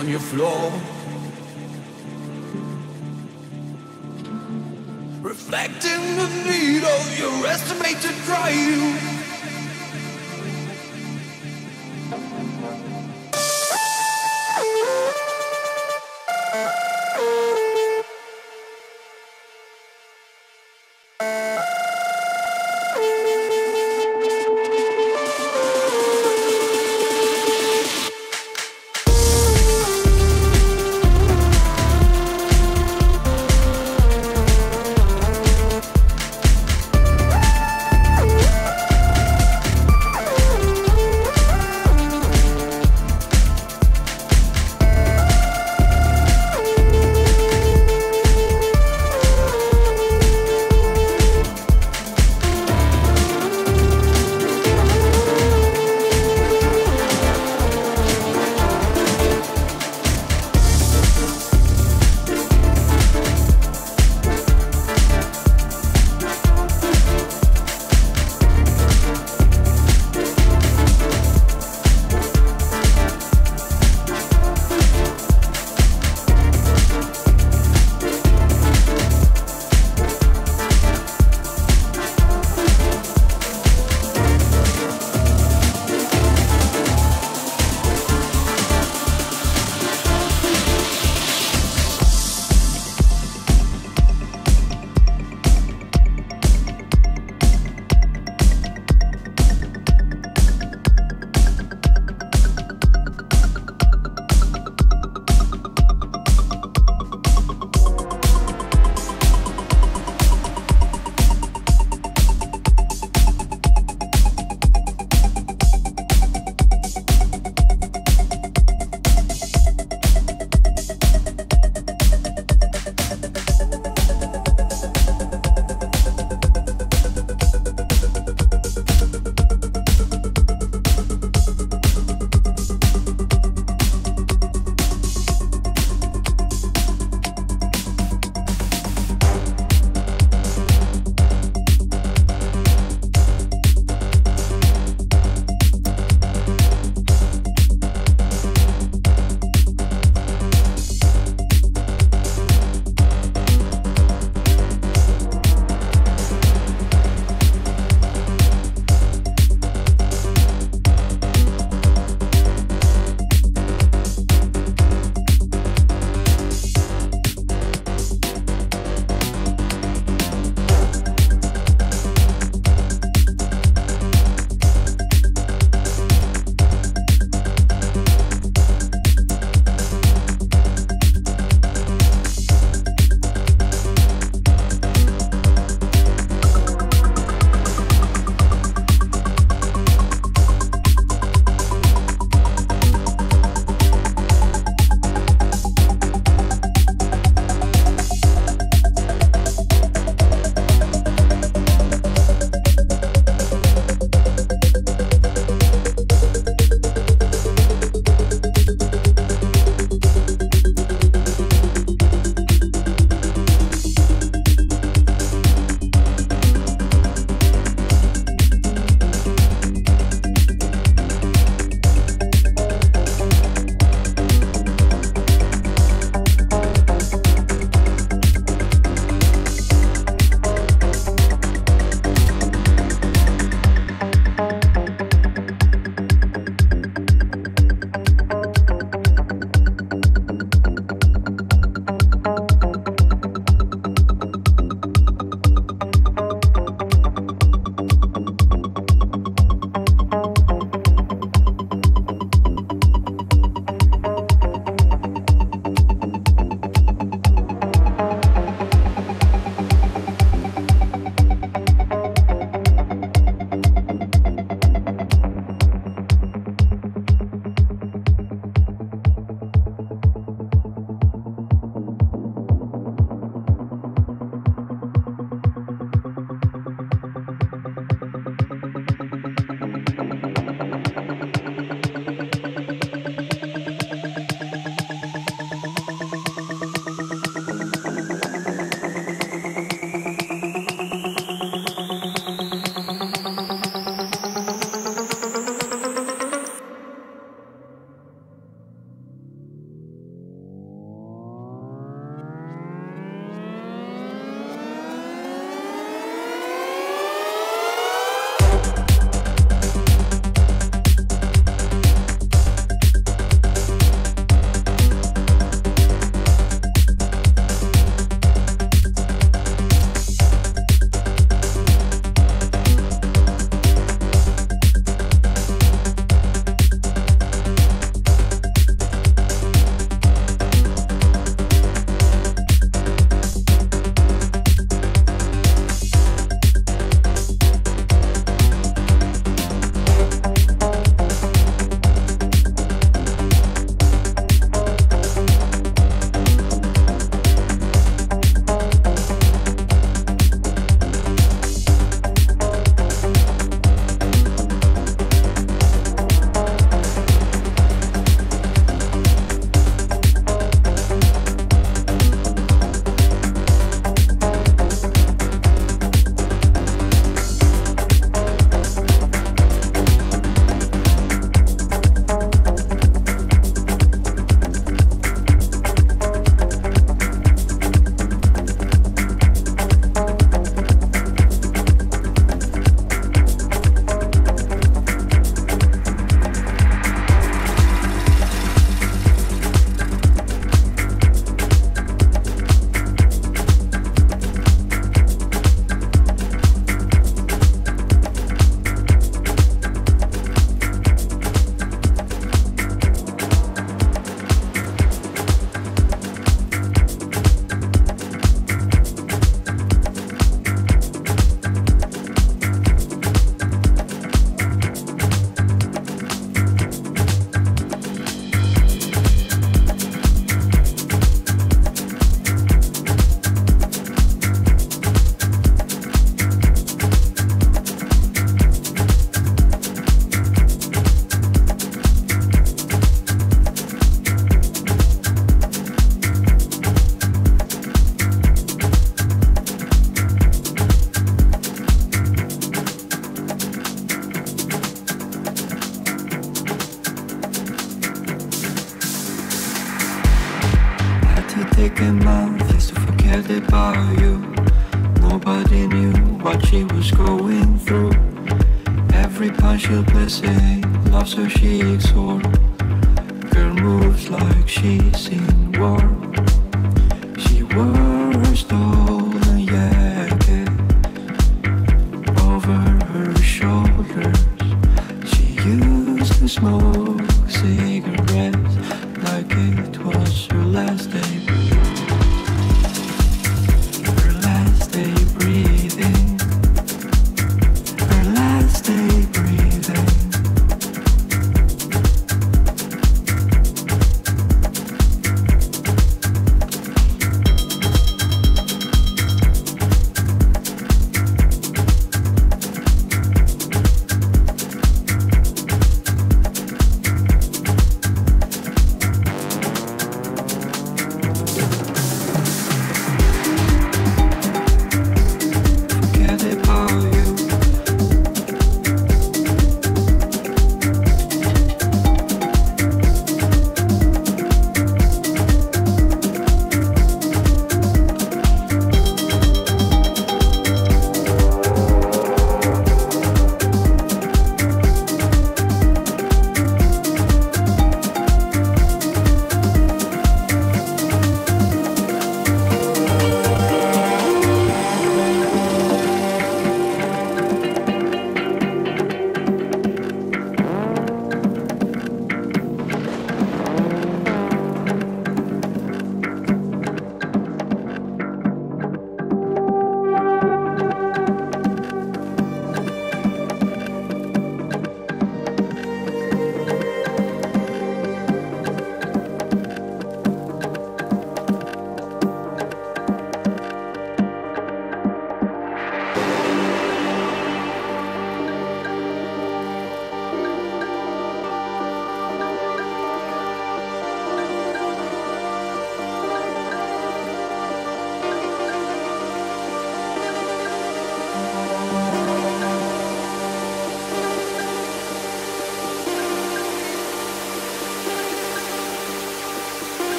on your floor. Reflecting the need of your estimated value.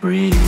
breathe.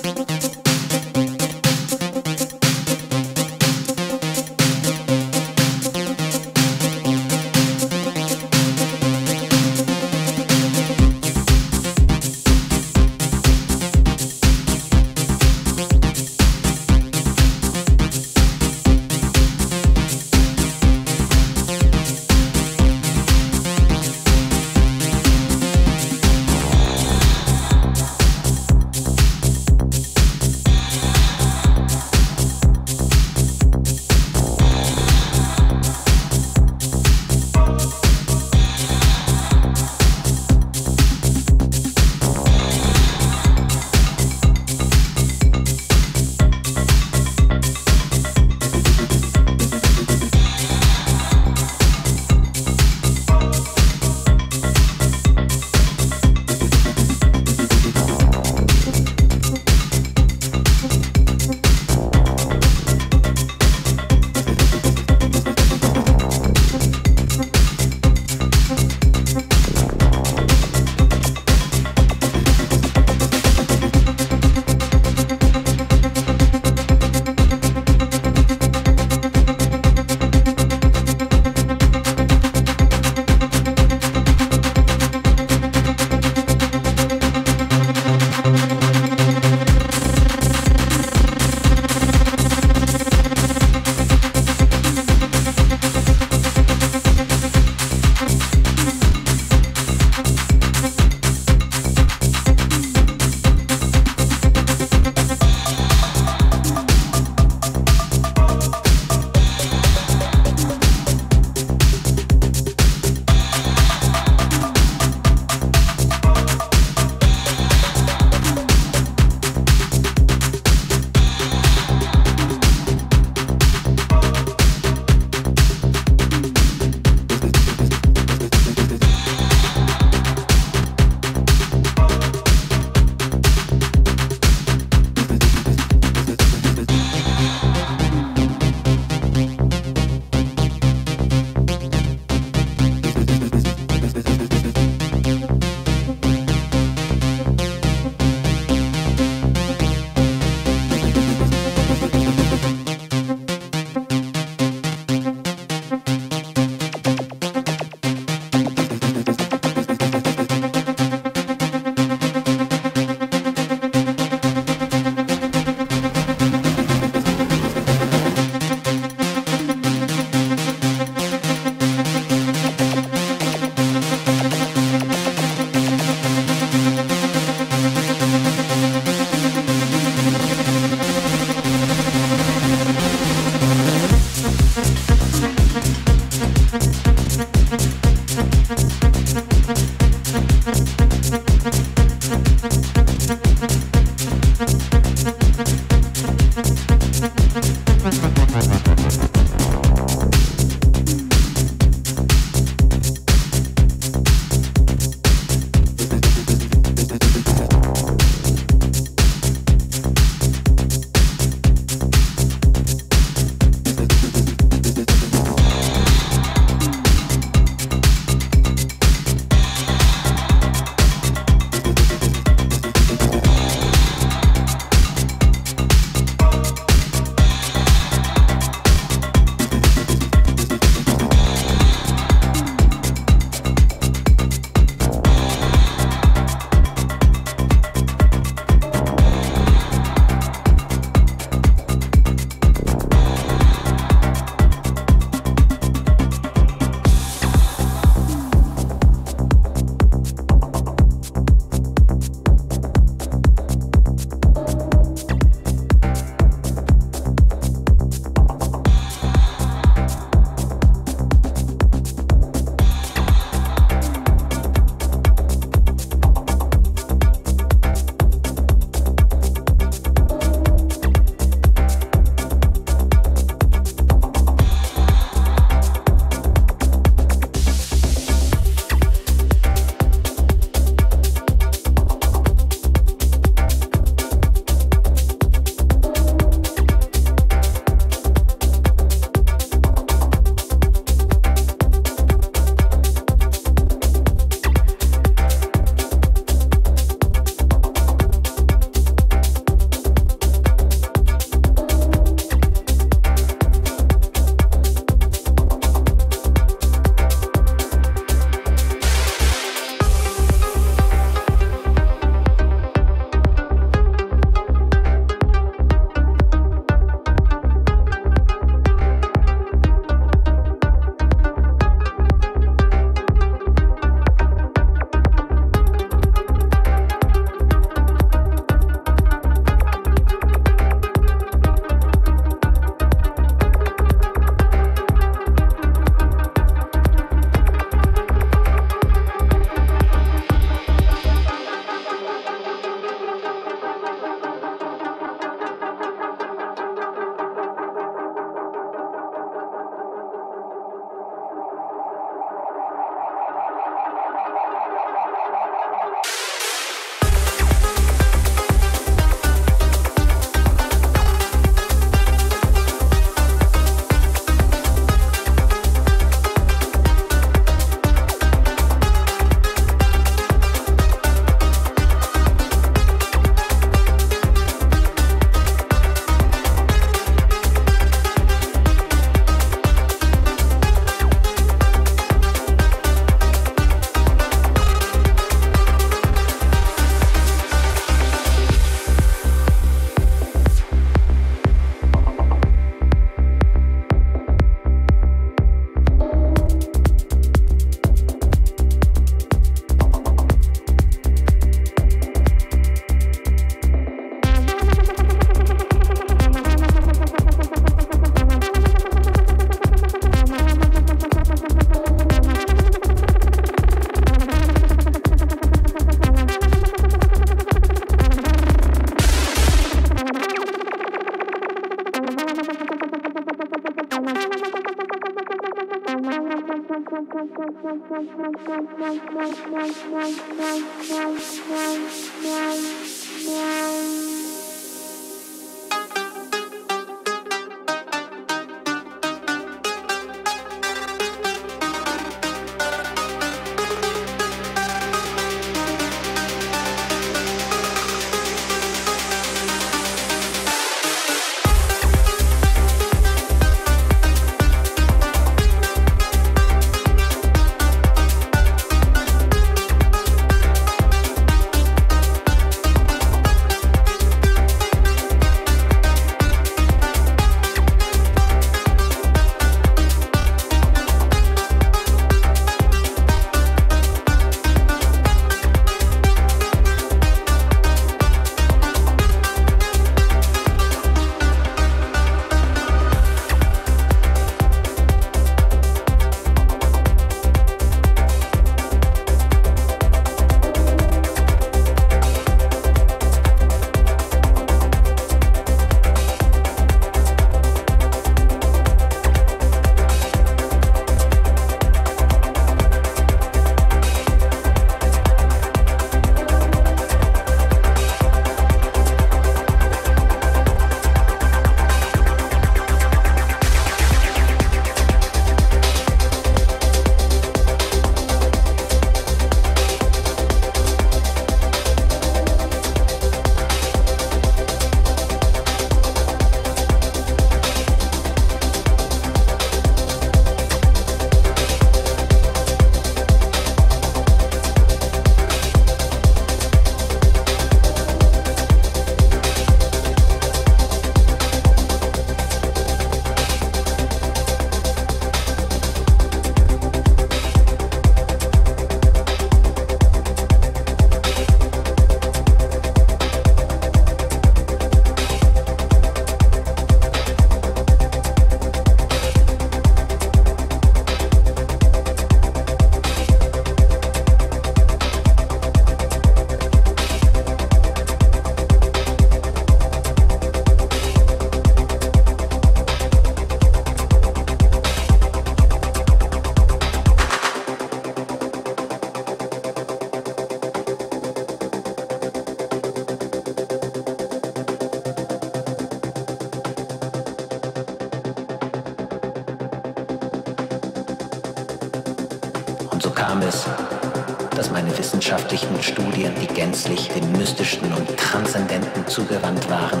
Studien, die gänzlich dem Mystischen und Transzendenten zugewandt waren,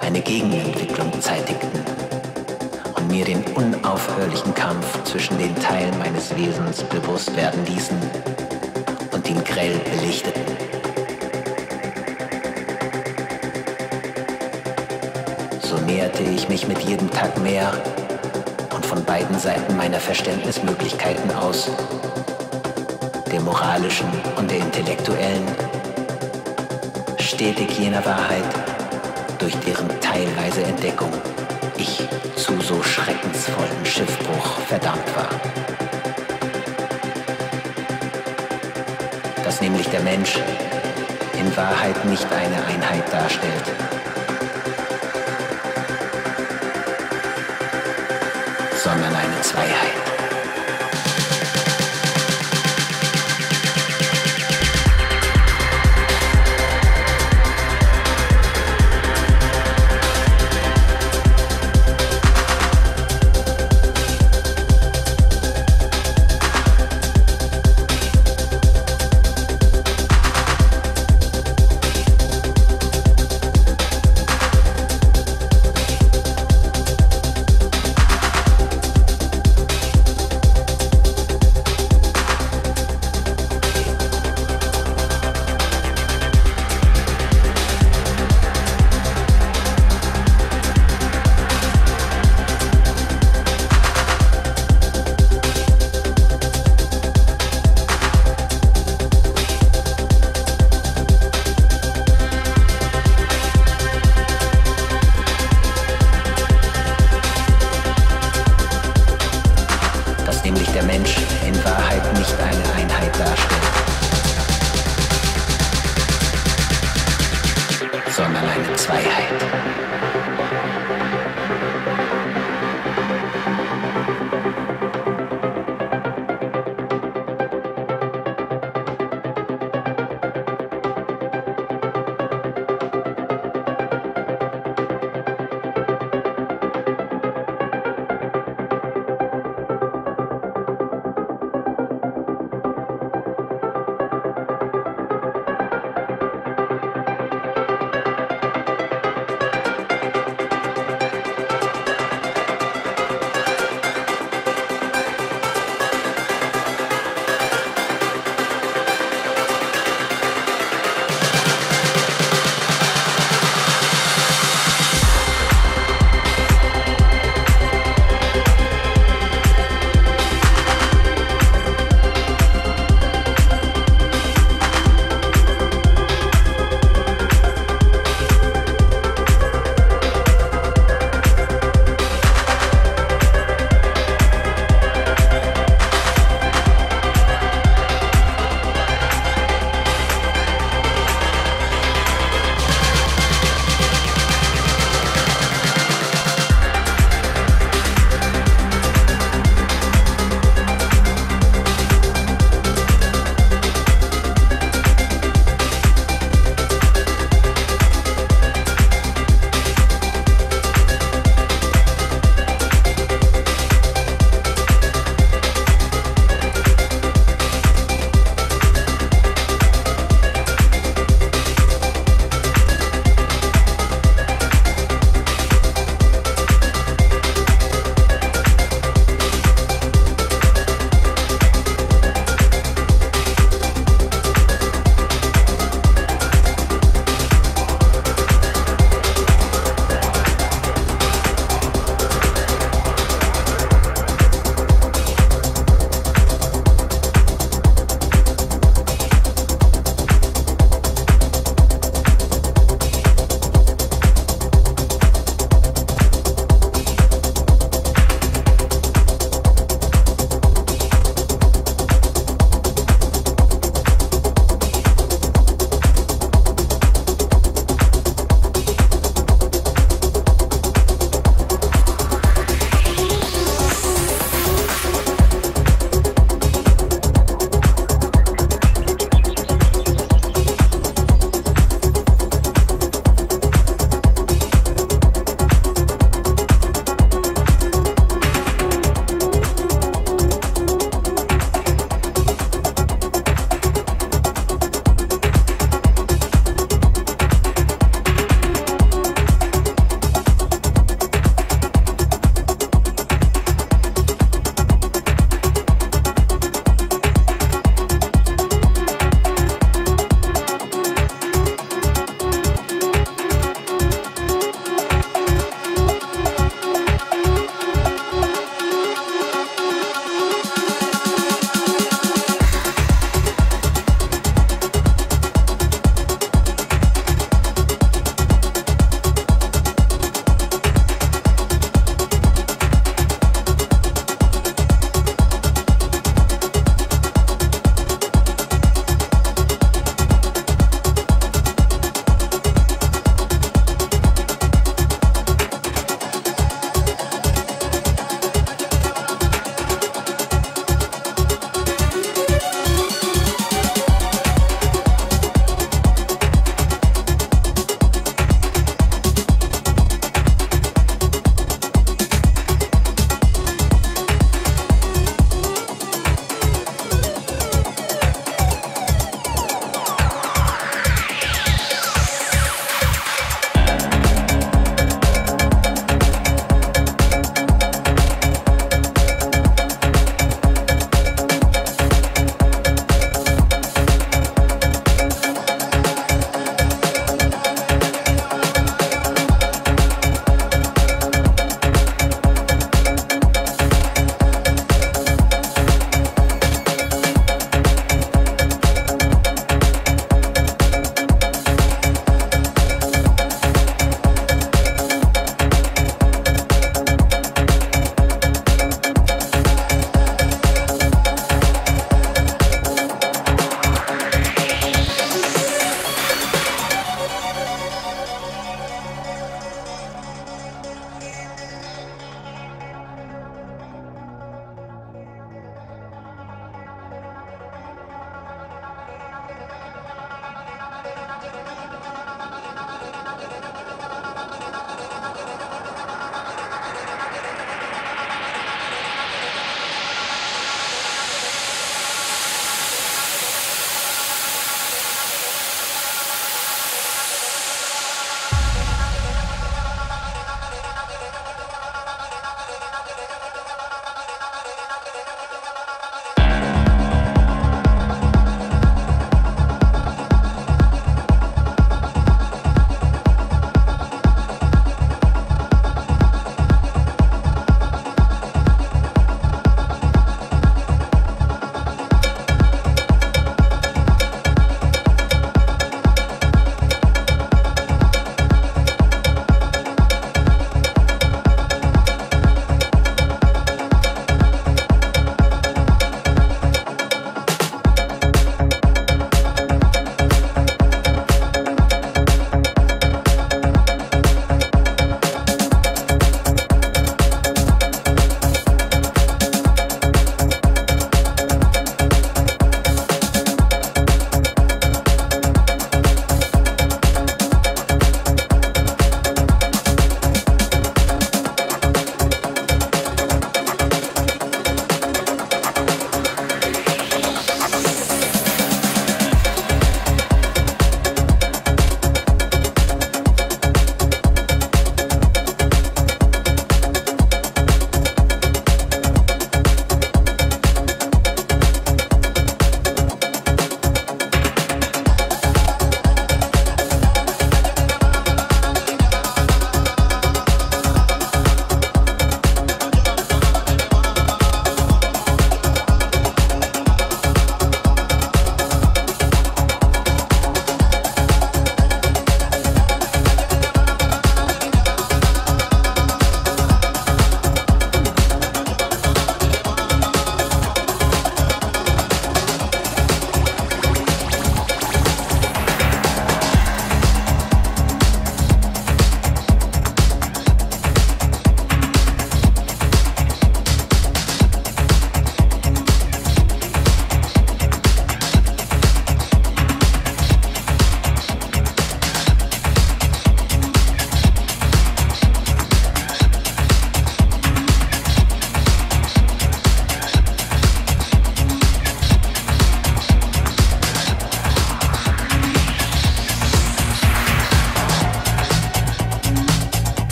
eine Gegenentwicklung zeitigten und mir den unaufhörlichen Kampf zwischen den Teilen meines Wesens bewusst werden ließen und ihn grell belichteten. So näherte ich mich mit jedem Tag mehr und von beiden Seiten meiner Verständnismöglichkeiten aus der moralischen und der intellektuellen, stetig jener Wahrheit, durch deren teilweise Entdeckung ich zu so schreckensvollen Schiffbruch verdammt war. Dass nämlich der Mensch in Wahrheit nicht eine Einheit darstellt, sondern eine Zweiheit.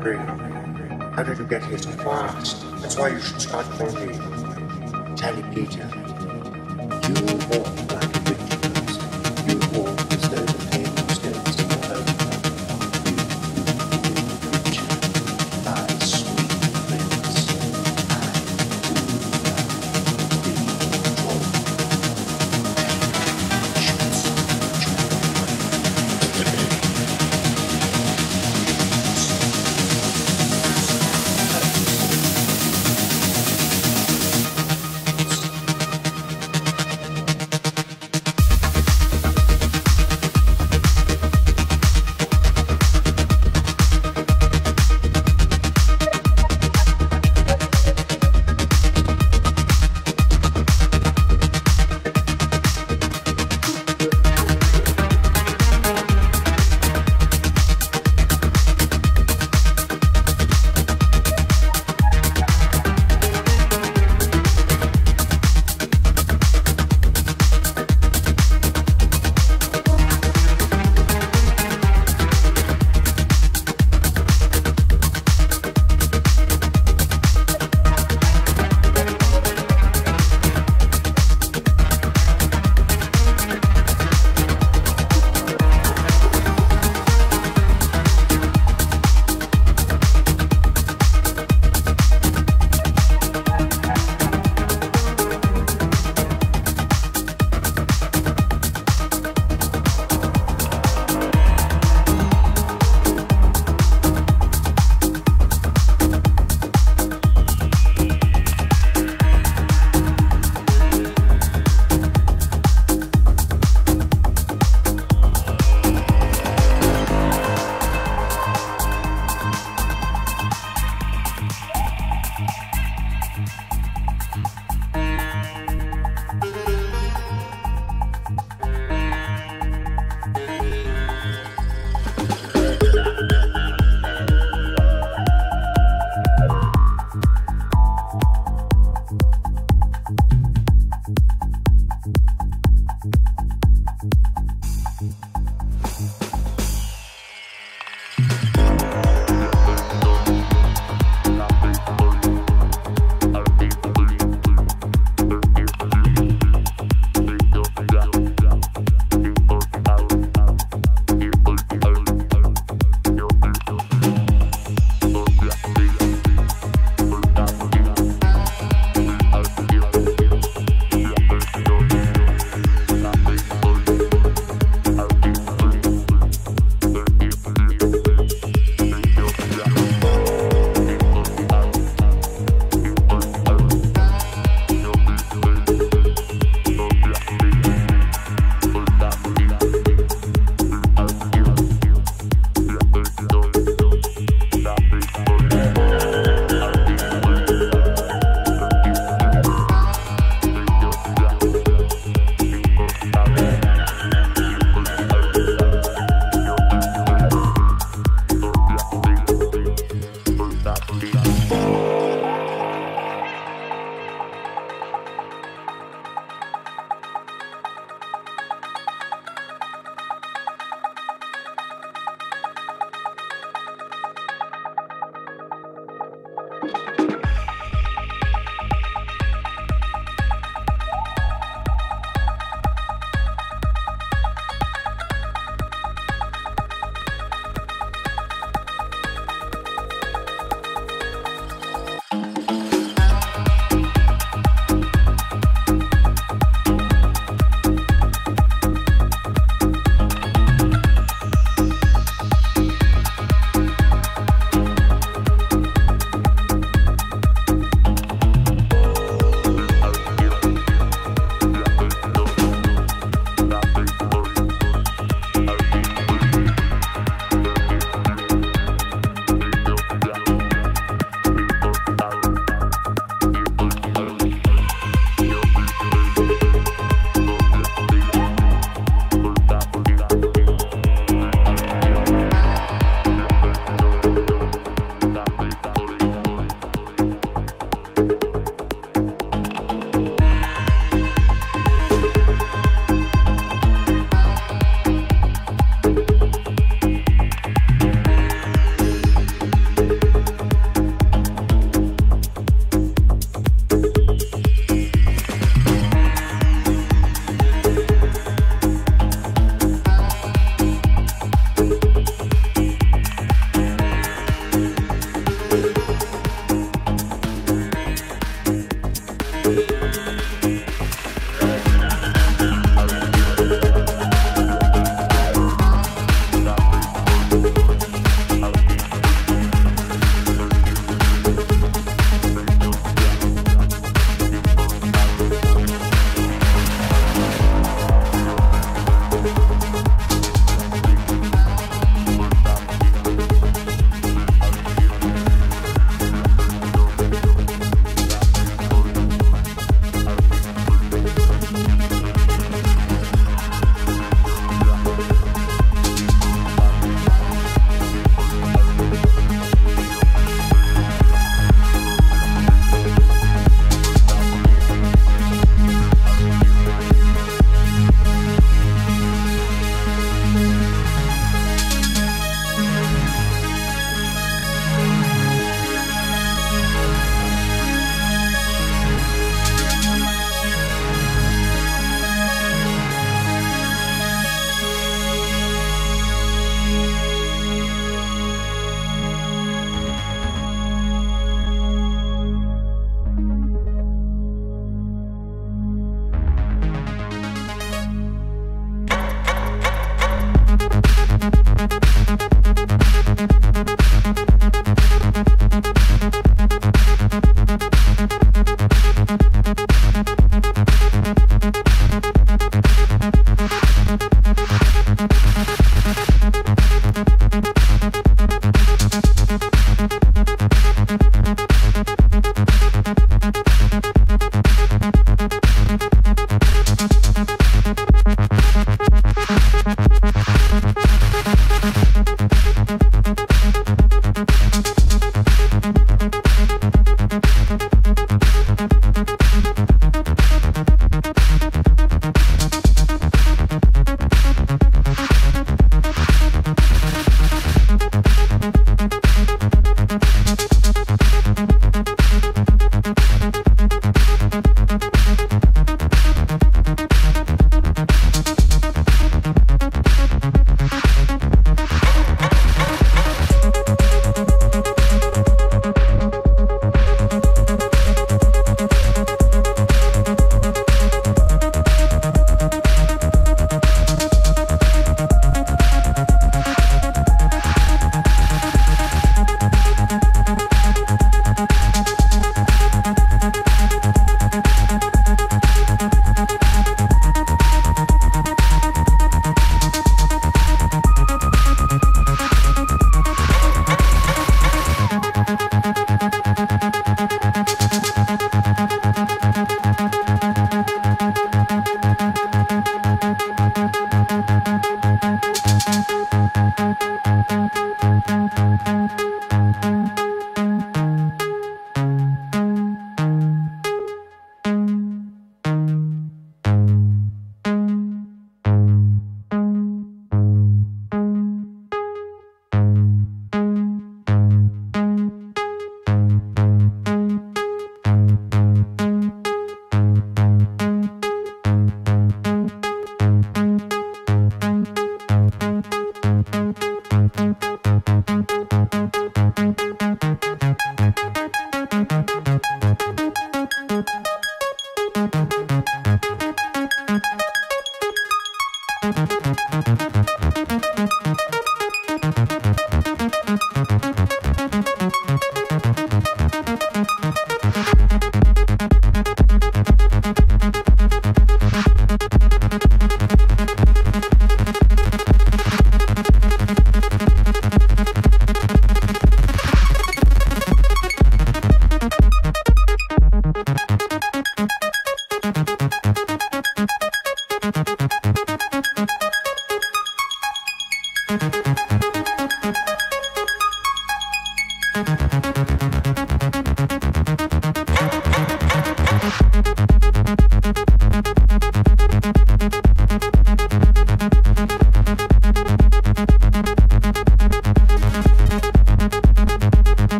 hungry. How did you get here so fast? That's why you should start for me. Tally Peter, you walk.